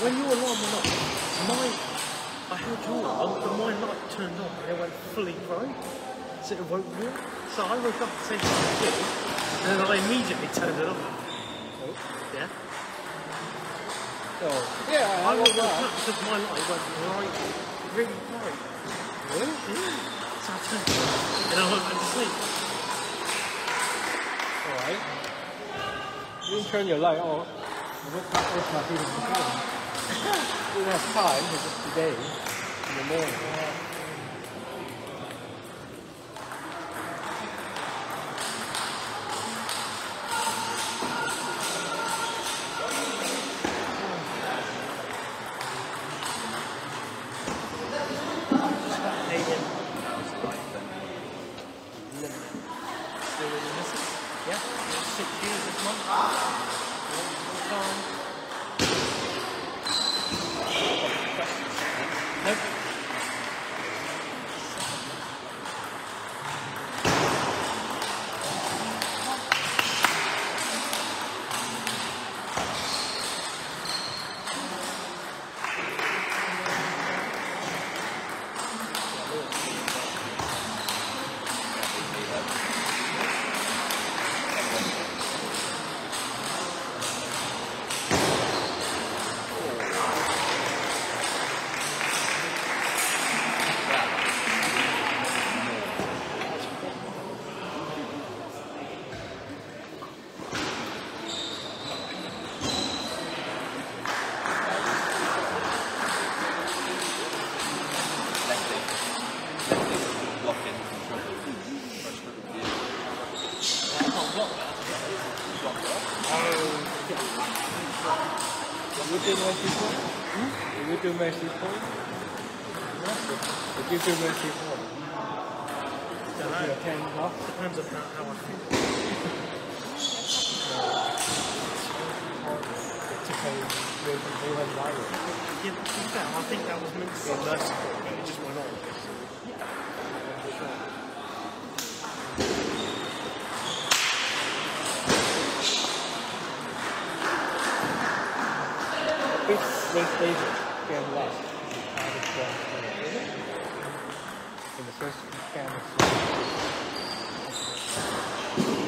When your alarm went off, my, I heard your alarm, but my light turned on and it went fully bright. So it woke me up. So I woke up at the same time as you, and then I immediately turned it off. Oh. Yeah? So, yeah, I I up up. because my light went bright, really bright. Really? Yeah. So I turned it off, and I went back to sleep. Alright. You didn't turn your light off. I woke up with my feeling before. We didn't have time, it's just today, in the morning. Alien. You do Messi point? Hmm? You do Messi point? If you do Messi point, Don't you're 10 off. Depends on how, I feel. To pay rating 300 dollars. Yeah, to be fair, I think that was meant to be merciful, but it just went on. The hardest one player. In the first game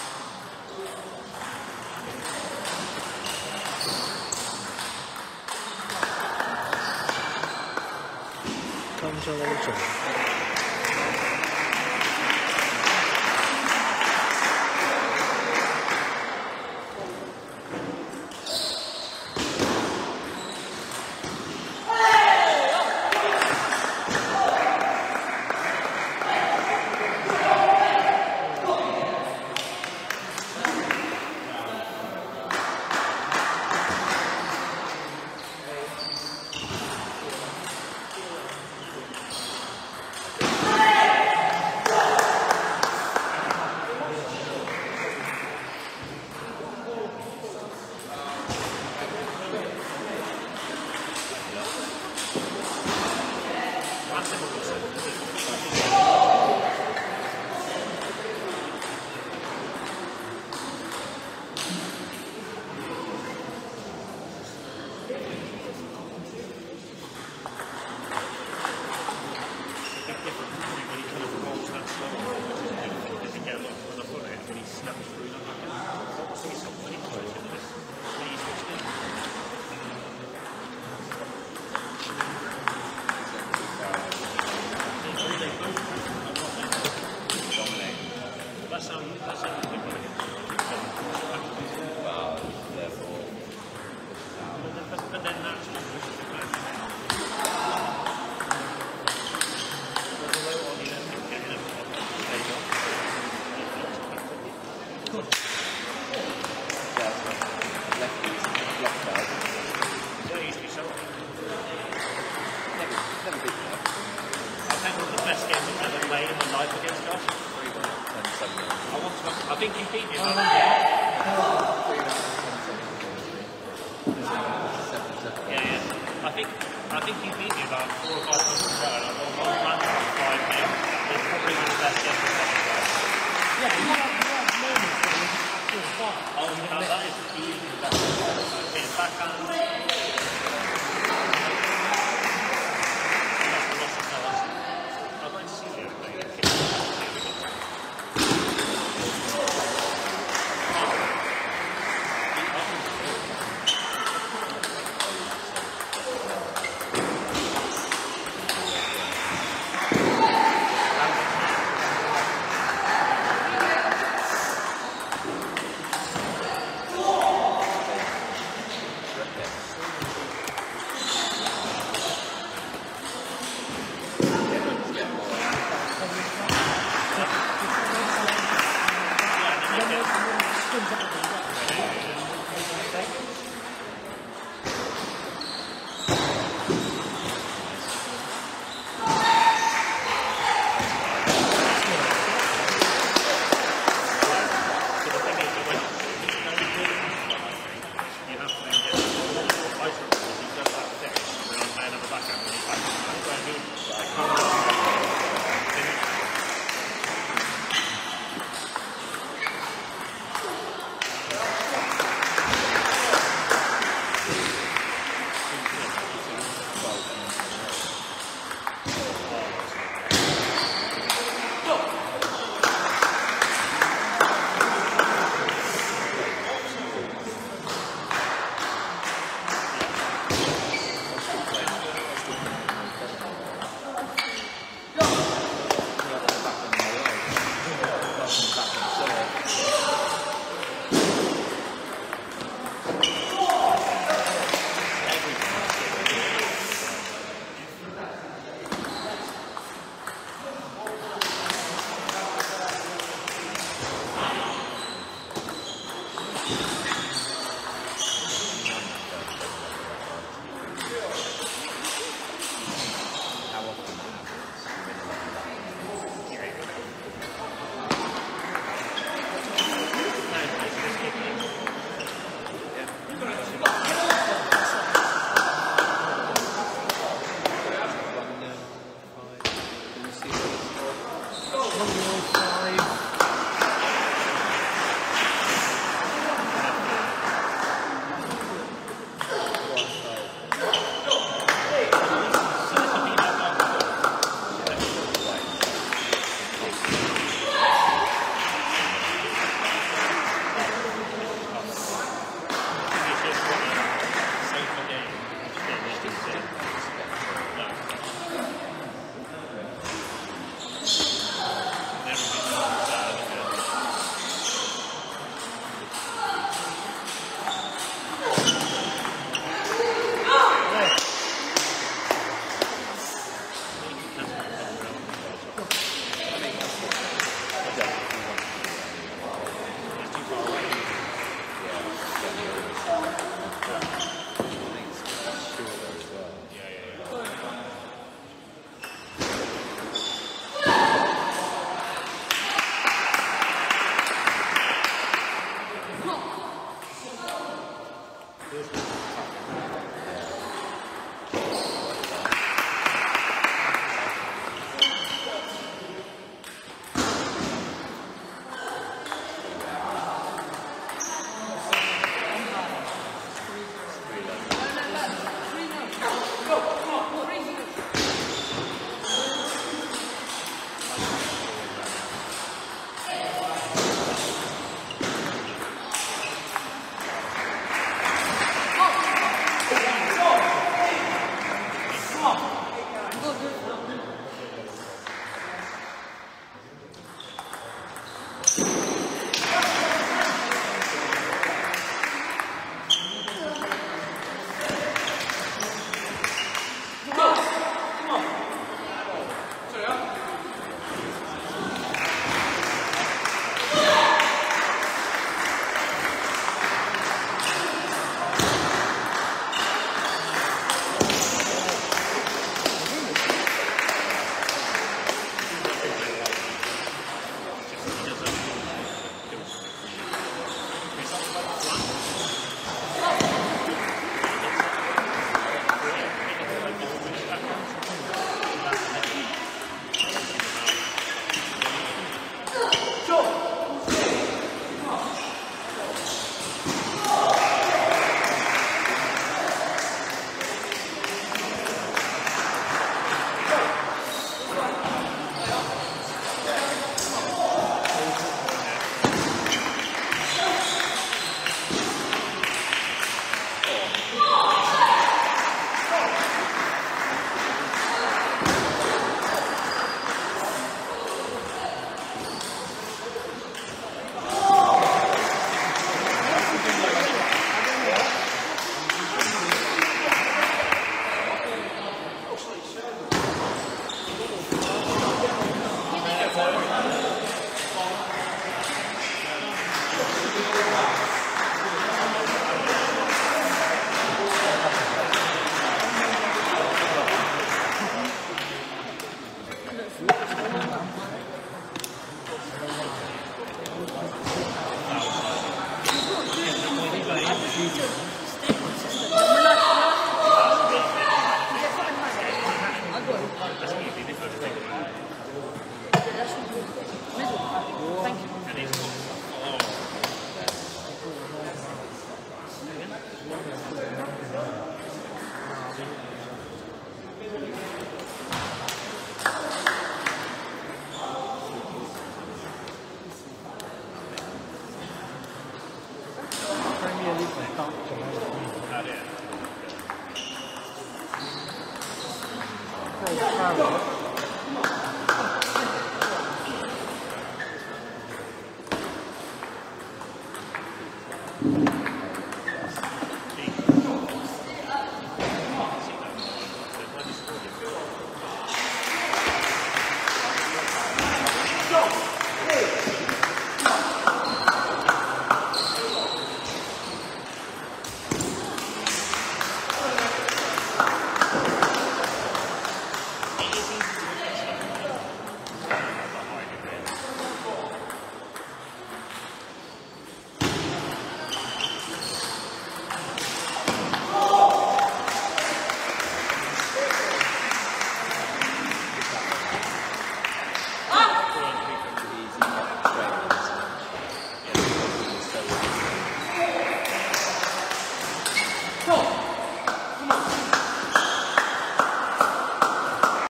Consolation. big difference between when he kind of rolls that slow as he goes off with the foot end when he snaps through the back. So he's got plenty of choice in this. When he's switched in. That's how you, that's how you think of it. But, but then naturally, pushes it back. I think you beat me. Yeah, yeah. I think I think you beat me about four or five times in a row. and I've won one round for five now. It's probably the best ever. Yeah, you have, you have moments where you just feel fine. Oh, no, that is easily the best. Okay, backhand. That's the loss of class. I'd like to see you play a kick. Then there's the one